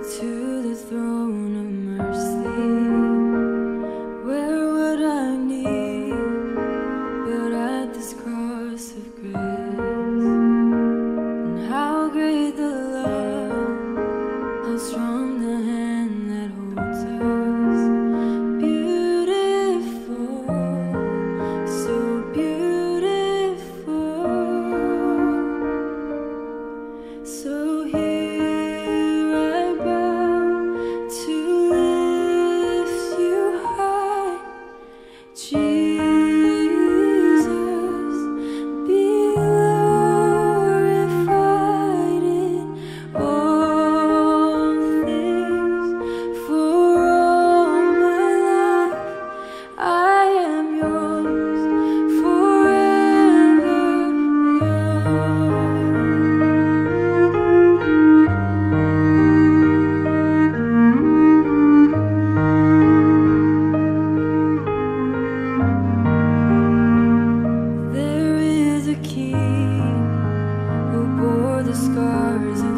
to the throne. the scars